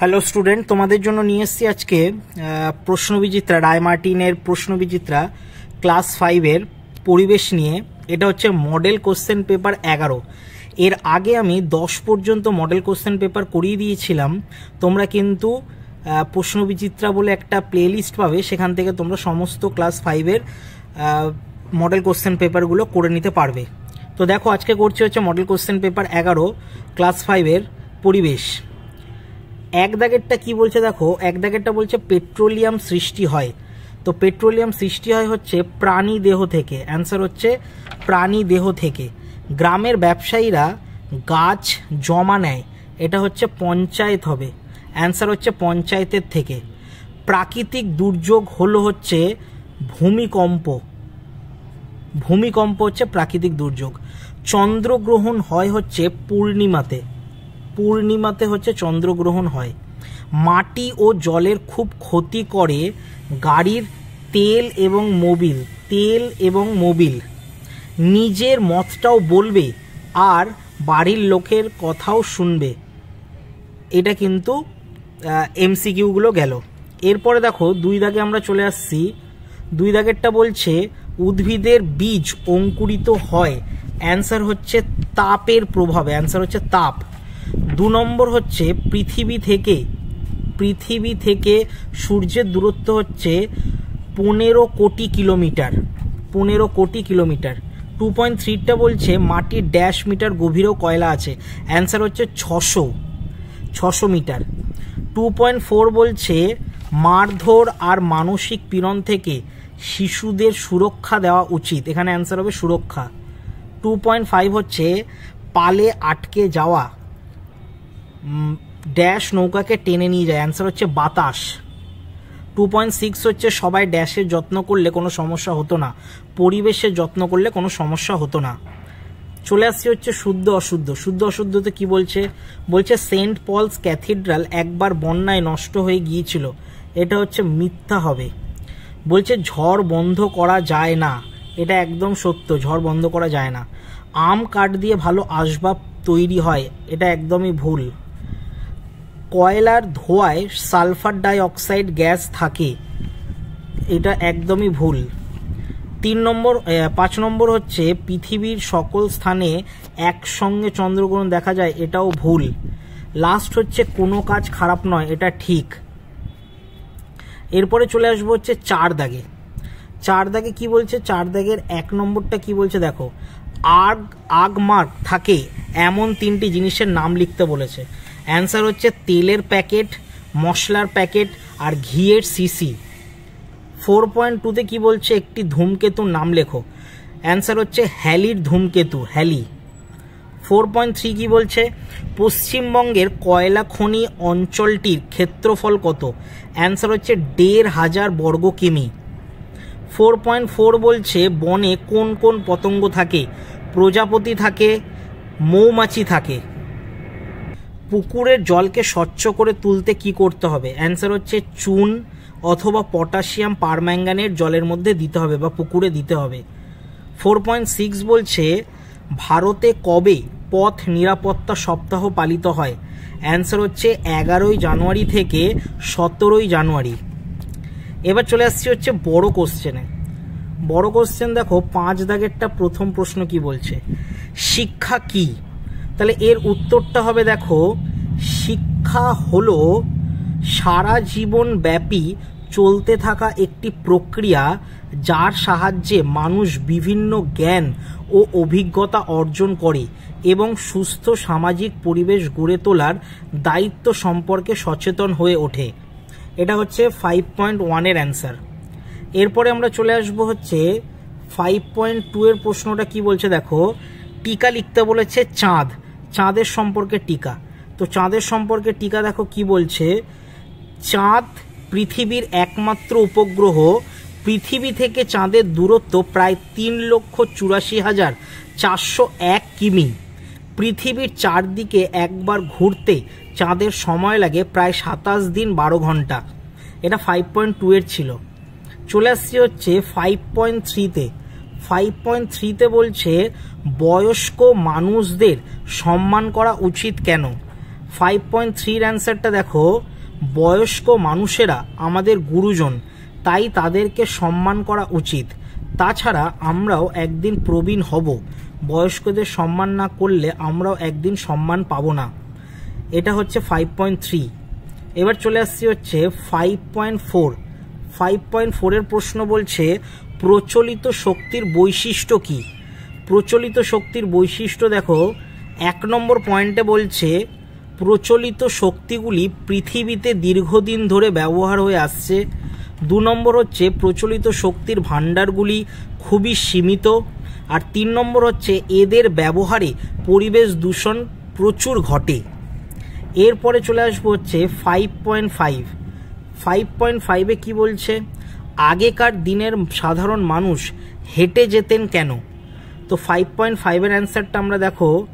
Hello student তোমাদের জন্য নিয়ে এসেছি আজকে প্রশ্নবিচিত্রা, রায় মার্টিনের প্রশ্নবিচিত্রা ক্লাস ফাইভের পরিবেশ নিয়ে। এটা হচ্ছে মডেল কোশ্চেন পেপার এগারো। এর আগে আমি দশ পর্যন্ত মডেল কোশ্চেন পেপার করিয়ে দিয়েছিলাম। তোমরা কিন্তু প্রশ্নবিচিত্রা বলে একটা প্লেলিস্ট পাবে। সেখান থেকে তোমরা সমস্ত ক্লাস ফাইভের মডেল কোশ্চেন পেপারগুলো করে নিতে পারবে। তো দেখো, আজকে করছি হচ্ছে মডেল কোশ্চেন পেপার এগারো ক্লাস ফাইভের পরিবেশ। এক দাগেরটা কি বলছে দেখো? এক দাগেরটা বলছে পেট্রোলিয়াম সৃষ্টি হয়। তো পেট্রোলিয়াম সৃষ্টি হয় হচ্ছে প্রাণী দেহ থেকে। অ্যান্সার হচ্ছে প্রাণী দেহ থেকে। গ্রামের ব্যবসায়ীরা গাছ জমা নেয়। এটা হচ্ছে পঞ্চায়েত হবে। অ্যান্সার হচ্ছে পঞ্চায়েতের থেকে। প্রাকৃতিক দুর্যোগ হলো হচ্ছে ভূমিকম্প। ভূমিকম্প হচ্ছে প্রাকৃতিক দুর্যোগ। চন্দ্রগ্রহণ হয় হচ্ছে পূর্ণিমাতে। পূর্ণিমাতে হচ্ছে চন্দ্রগ্রহণ হয়। মাটি ও জলের খুব ক্ষতি করে গাড়ির তেল এবং মোবিল, তেল এবং মোবিল। নিজের মতটাও বলবে আর বাড়ির লোকের কথাও শুনবে। এটা কিন্তু এমসিকিউগুলো গেল। এরপরে দেখো, দুই দাগে আমরা চলে আসছি। দুই দাগেরটা বলছে, উদ্ভিদের বীজ অঙ্কুরিত হয়। অ্যান্সার হচ্ছে তাপের প্রভাবে। অ্যান্সার হচ্ছে তাপ। দু নম্বর হচ্ছে পৃথিবী থেকে পৃথিবী থেকে সূর্যের দূরত্ব হচ্ছে পনেরো কোটি কিলোমিটার, পনেরো কোটি কিলোমিটার। টু পয়েন্ট থ্রিটা বলছে মাটির ড্যাশ মিটার গভীরেও কয়লা আছে। অ্যান্সার হচ্ছে ছশো ছশো মিটার। টু পয়েন্ট ফোর বলছে মারধর আর মানসিক পীড়ন থেকে শিশুদের সুরক্ষা দেওয়া উচিত। এখানে অ্যান্সার হবে সুরক্ষা। টু পয়েন্ট ফাইভ হচ্ছে পালে আটকে যাওয়া। ড্যাশ নৌকাকে টেনে নিয়ে যায়। অ্যান্সার হচ্ছে বাতাস। টু পয়েন্ট সিক্স হচ্ছে সবাই ড্যাশের যত্ন করলে কোনো সমস্যা হতো না। পরিবেশের যত্ন করলে কোনো সমস্যা হতো না। চলে আসছে হচ্ছে শুদ্ধ অশুদ্ধ। শুদ্ধ অশুদ্ধতে কি বলছে? বলছে সেন্ট পলস ক্যাথিড্রাল একবার বন্যায় নষ্ট হয়ে গিয়েছিল। এটা হচ্ছে মিথ্যা হবে। বলছে ঝড় বন্ধ করা যায় না। এটা একদম সত্য, ঝড় বন্ধ করা যায় না। আম কাঠ দিয়ে ভালো আসবাব তৈরি হয়। এটা একদমই ভুল। কয়লার ধোঁয়ায় সালফার ডাই অক্সাইড গ্যাস থাকে। এটা একদমই ভুল। তিন নম্বর পাঁচ নম্বর হচ্ছে পৃথিবীর সকল স্থানে একসঙ্গে চন্দ্রগ্রহণ দেখা যায়, এটাও ভুল। লাস্ট হচ্ছে কোনো কাজ খারাপ নয়, এটা ঠিক। এরপরে চলে আসব হচ্ছে চার দাগে। চার দাগে কি বলছে? চার দাগের এক নম্বরটা কি বলছে দেখো? আগ আগমার্ক থাকে এমন তিনটি জিনিসের নাম লিখতে বলেছে। অ্যান্সার হচ্ছে তেলের প্যাকেট, মশলার প্যাকেট আর ঘিয়ের সিসি ফোর পয়েন্ট টুতে কী বলছে? একটি ধূমকেতুর নাম লেখো। অ্যান্সার হচ্ছে হ্যালির ধূমকেতু, হ্যালি। ফোর পয়েন্ট থ্রি কী বলছে? পশ্চিমবঙ্গের কয়লা খনি অঞ্চলটির ক্ষেত্রফল কত? অ্যান্সার হচ্ছে দেড় হাজার বর্গ কিমি। ফোর পয়েন্ট ফোর বলছে বনে কোন কোন পতঙ্গ থাকে? প্রজাপতি থাকে, মৌমাছি থাকে। পুকুরের জলকে স্বচ্ছ করে তুলতে কি করতে হবে? অ্যান্সার হচ্ছে চুন অথবা পটাশিয়াম পারম্যাঙ্গানের জলের মধ্যে দিতে হবে বা পুকুরে দিতে হবে। ফোর পয়েন্ট সিক্স বলছে, ভারতে কবে পথ নিরাপত্তা সপ্তাহ পালিত হয়? অ্যান্সার হচ্ছে এগারোই জানুয়ারি থেকে সতেরোই জানুয়ারি। এবার চলে আসছি হচ্ছে বড় কোশ্চেনে বড় কোশ্চেন দেখো, পাঁচ দাগেরটা প্রথম প্রশ্ন কি বলছে? শিক্ষা কি? তাহলে এর উত্তরটা হবে দেখো, শিক্ষা হলো সারা জীবন ব্যাপী চলতে থাকা একটি প্রক্রিয়া যার সাহায্যে মানুষ বিভিন্ন জ্ঞান ও অভিজ্ঞতা অর্জন করে এবং সুস্থ সামাজিক পরিবেশ গড়ে তোলার দায়িত্ব সম্পর্কে সচেতন হয়ে ওঠে। এটা হচ্ছে ফাইভ পয়েন্ট ওয়ানের অ্যান্সার এরপরে আমরা চলে আসব হচ্ছে ফাইভ পয়েন্ট টু এর প্রশ্নটা কি বলছে দেখো? টিকা লিখতে বলেছে চাঁদ। চাঁদের সম্পর্কে টিকা। তো চাঁদের সম্পর্কে টিকা দেখো কি বলছে? চাঁদ পৃথিবীর একমাত্র উপগ্রহ। পৃথিবী থেকে চাঁদের দূরত্ব প্রায় তিন লক্ষ চুরাশি হাজার চারশো এক কিমি। পৃথিবীর চারদিকে একবার ঘুরতে চাঁদের সময় লাগে প্রায় সাতাশ দিন বারো ঘণ্টা। এটা ফাইভ পয়েন্ট টু এর ছিল। চলে আসছি হচ্ছে ফাইভ পয়েন্ট থ্রিতে ফাইভ পয়েন্ট থ্রিতে বলছে, বয়স্ক মানুষদের সম্মান করা উচিত কেন? ফাইভ পয়েন্ট থ্রির অ্যান্সারটা দেখো, বয়স্ক মানুষেরা আমাদের গুরুজন, তাই তাদেরকে সম্মান করা উচিত। তাছাড়া আমরাও একদিন প্রবীণ হব। বয়স্কদের সম্মান না করলে আমরাও একদিন সম্মান পাবো না। এটা হচ্ছে ফাইভ পয়েন্ট থ্রি এবার চলে আসছি হচ্ছে five point four five point ফোরের প্রশ্ন বলছে প্রচলিত শক্তির বৈশিষ্ট্য কি? প্রচলিত শক্তির বৈশিষ্ট্য দেখো, এক নম্বর পয়েন্টে বলছে, প্রচলিত শক্তিগুলি পৃথিবীতে দীর্ঘদিন ধরে ব্যবহার হয়ে আসছে। দু নম্বর হচ্ছে, প্রচলিত শক্তির ভাণ্ডারগুলি খুবই সীমিত। আর তিন নম্বর হচ্ছে, এদের ব্যবহারে পরিবেশ দূষণ প্রচুর ঘটে। এরপরে চলে আসব হচ্ছে five point five five point ফাইভে কী বলছে? আগেকার দিনের সাধারণ মানুষ হেঁটে যেতেন কেন? তো ফাইভ পয়েন্ট ফাইভের অ্যান্সারটা আমরা দেখো,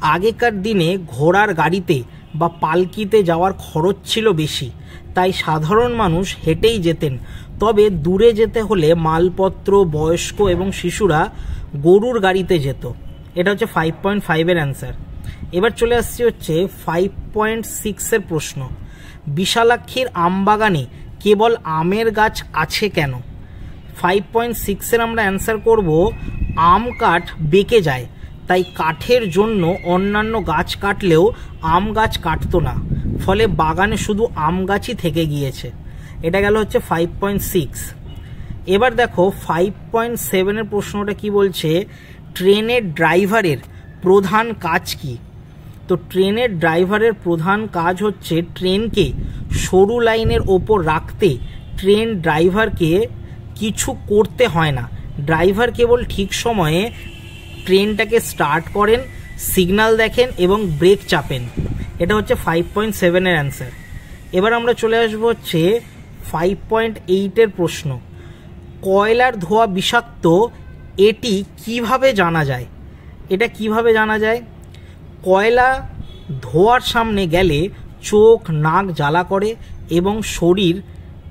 আগেকার দিনে ঘোড়ার গাড়িতে বা পালকিতে যাওয়ার খরচ ছিল বেশি, তাই সাধারণ মানুষ হেঁটেই যেতেন। তবে দূরে যেতে হলে মালপত্র, বয়স্ক এবং শিশুরা গরুর গাড়িতে যেত। এটা হচ্ছে ফাইভ পয়েন্ট ফাইভের অ্যান্সার এবার চলে আসছি হচ্ছে ফাইভ পয়েন্ট সিক্সের প্রশ্ন। বিশালাক্ষীর আমবাগানে কেবল আমের গাছ আছে কেন? ফাইভ পয়েন্ট সিক্সের আমরা অ্যান্সার করব, আম কাঠ বেঁকে যায়। তাই কাঠের জন্য অন্যান্য গাছ কাটলেও আম গাছ কাটতো না। ফলে বাগানে শুধু আম গাছই থেকে গিয়েছে। এটা গেল হচ্ছে ফাইভ পয়েন্ট সিক্স এবার দেখো ফাইভ পয়েন্ট সেভেনের প্রশ্নটা কি বলছে? ট্রেনের ড্রাইভারের প্রধান কাজ কি? তো ট্রেনের ড্রাইভারের প্রধান কাজ হচ্ছে ট্রেনকে সরু লাইনের ওপর রাখতে ট্রেন ড্রাইভারকে কিছু করতে হয় না। ড্রাইভার কেবল ঠিক সময়ে ট্রেনটাকে স্টার্ট করেন সিগনাল দেখেন এবং ব্রেক চাপেন। এটা হচ্ছে ফাইভ পয়েন্ট সেভেনের অ্যান্সার এবার আমরা চলে আসব হচ্ছে ফাইভ পয়েন্ট এইটের প্রশ্ন। কয়লার ধোয়া বিষাক্ত, এটি কীভাবে জানা যায়? এটা কীভাবে জানা যায়? কয়লা ধোয়ার সামনে গেলে চোখ, নাক জ্বালা করে এবং শরীর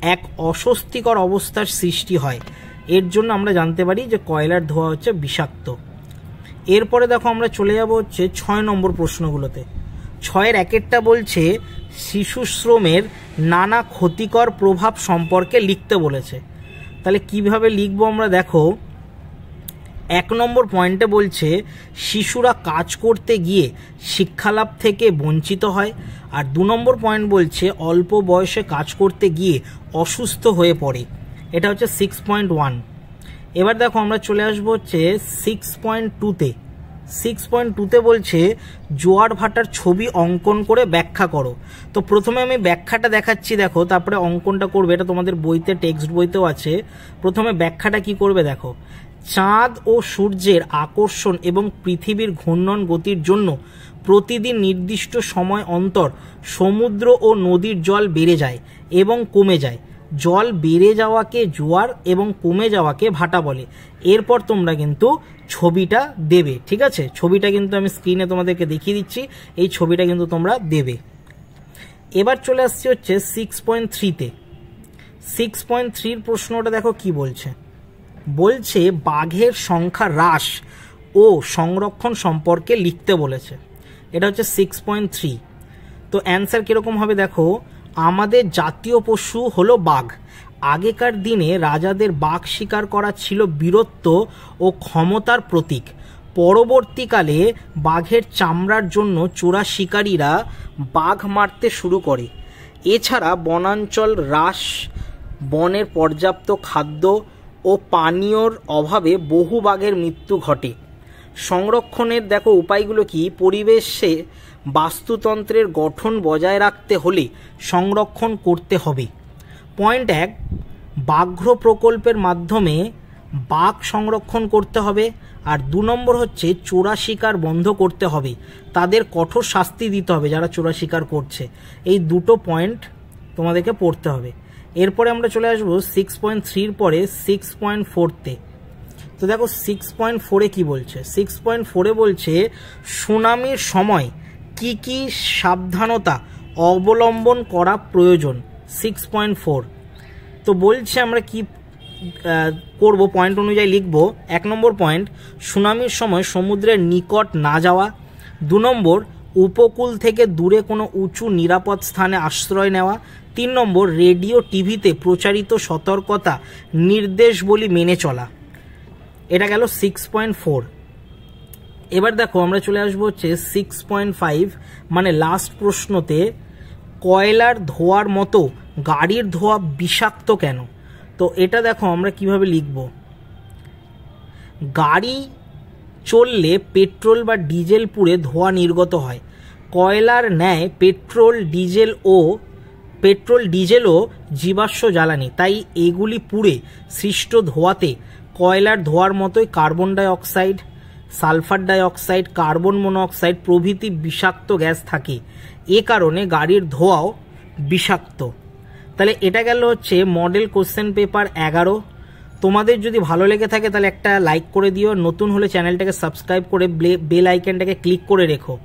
এক অস্বস্তিকর অবস্থার সৃষ্টি হয়। এর জন্য আমরা জানতে পারি যে কয়লার ধোয়া হচ্ছে বিষাক্ত। এরপরে দেখো আমরা চলে যাব হচ্ছে ছয় নম্বর প্রশ্নগুলোতে। ছয়ের একেরটা বলছে, শিশু শ্রমের নানা ক্ষতিকর প্রভাব সম্পর্কে লিখতে বলেছে। তাহলে কীভাবে লিখব আমরা দেখো এক নম্বর পয়েন্টে বলছে, শিশুরা কাজ করতে গিয়ে শিক্ষালাভ থেকে বঞ্চিত হয়। আর দু নম্বর পয়েন্ট বলছে, অল্প বয়সে কাজ করতে গিয়ে অসুস্থ হয়ে পড়ে। এটা হচ্ছে সিক্স পয়েন্ট ওয়ান এবার দেখো আমরা চলে আসব হচ্ছে সিক্স পয়েন্ট টুতে সিক্স পয়েন্ট টুতে বলছে, জোয়ার ভাটার ছবি অঙ্কন করে ব্যাখ্যা করো। তো প্রথমে আমি ব্যাখ্যাটা দেখাচ্ছি, দেখো, তারপরে অঙ্কনটা করবে, এটা তোমাদের বইতে টেক্সট বইতেও আছে। প্রথমে ব্যাখ্যাটা কি করবে, দেখো। চাঁদ ও সূর্যের আকর্ষণ এবং পৃথিবীর ঘূর্ণন গতির জন্য প্রতিদিন নির্দিষ্ট সময় অন্তর সমুদ্র ও নদীর জল বেড়ে যায় এবং কমে যায়। জল বেড়ে যাওয়াকে জোয়ার এবং কমে যাওয়াকে ভাটা বলে। এরপর তোমরা কিন্তু ছবিটা দেবে, ঠিক আছে? ছবিটা কিন্তু আমি স্ক্রিনে তোমাদেরকে দেখিয়ে দিচ্ছি। এই ছবিটা কিন্তু তোমরা দেবে। এবার চলে আসছি হচ্ছে সিক্স পয়েন্ট থ্রিতে সিক্স পয়েন্ট থ্রির প্রশ্নটা দেখো কি বলছে। বলছে, বাঘের সংখ্যা হ্রাস ও সংরক্ষণ সম্পর্কে লিখতে বলেছে। এটা হচ্ছে সিক্স পয়েন্ট থ্রি তো অ্যান্সার কীরকম হবে দেখো, আমাদের জাতীয় পশু হলো বাঘ। আগেকার দিনে রাজাদের বাঘ শিকার করা ছিল বীরত্ব ও ক্ষমতার প্রতীক। পরবর্তীকালে বাঘের চামড়ার জন্য চোরা শিকারীরা বাঘ মারতে শুরু করে। এছাড়া বনাঞ্চল হ্রাস, বনের পর্যাপ্ত খাদ্য ও পানীয়র অভাবে বহু বাঘের মৃত্যু ঘটে। সংরক্ষণের, দেখো, উপায়গুলো কি? পরিবেশে বাস্তুতন্ত্রের গঠন বজায় রাখতে হলে সংরক্ষণ করতে হবে। পয়েন্ট এক, বাঘ্র প্রকল্পের মাধ্যমে বাঘ সংরক্ষণ করতে হবে। আর দু নম্বর হচ্ছে, চোরা শিকার বন্ধ করতে হবে। তাদের কঠোর শাস্তি দিতে হবে যারা চোরা শিকার করছে। এই দুটো পয়েন্ট তোমাদেরকে পড়তে হবে। এরপরে আমরা চলে আসব সিক্স পয়েন্ট থ্রির পরে সিক্স পয়েন্ট ফোরতে তো। দেখো সিক্স পয়েন্ট ফোরে কী বলছে? সিক্স পয়েন্ট ফোরে বলছে, সুনামির সময় কি কি সাবধানতা অবলম্বন করা প্রয়োজন? সিক্স পয়েন্ট ফোর তো বলছে আমরা কি করব? পয়েন্ট অনুযায়ী লিখব। এক নম্বর পয়েন্ট সুনামির সময় সমুদ্রের নিকট না যাওয়া। দু নম্বর উপকূল থেকে দূরে কোনো উঁচু নিরাপদ স্থানে আশ্রয় নেওয়া। তিন নম্বর, রেডিও টিভিতে প্রচারিত সতর্কতা নির্দেশবলী মেনে চলা। এটা গেল সিক্স পয়েন্ট ফোর এবার দেখো, আমরা চলে আসব হচ্ছে সিক্স পয়েন্ট ফাইভ মানে লাস্ট প্রশ্নতে, কয়লার ধোয়ার মতো গাড়ির ধোয়া বিষাক্ত কেন? তো এটা দেখো, আমরা কীভাবে লিখব। গাড়ি চললে পেট্রোল বা ডিজেল পুড়ে ধোঁয়া নির্গত হয়। কয়লার ন্যায় পেট্রোল, ডিজেল ও পেট্রোল ডিজেলও জীবাশ্ম জ্বালানি। তাই এগুলি পুড়ে সৃষ্ট ধোঁয়াতে কয়লার ধোঁয়ার মতোই carbon dioxide, sulphur dioxide, carbon monoxide প্রভৃতি বিষাক্ত গ্যাস থাকে। এ কারণে গাড়ির ধোঁয়াও বিষাক্ত। তাহলে এটা গেল হচ্ছে মডেল কোশ্চেন পেপার এগারো। তোমাদের যদি ভালো লেগে থাকে তাহলে একটা লাইক করে দিও। নতুন হলে চ্যানেলটাকে সাবস্ক্রাইব করে বেল আইকনটাকে ক্লিক করে রেখো।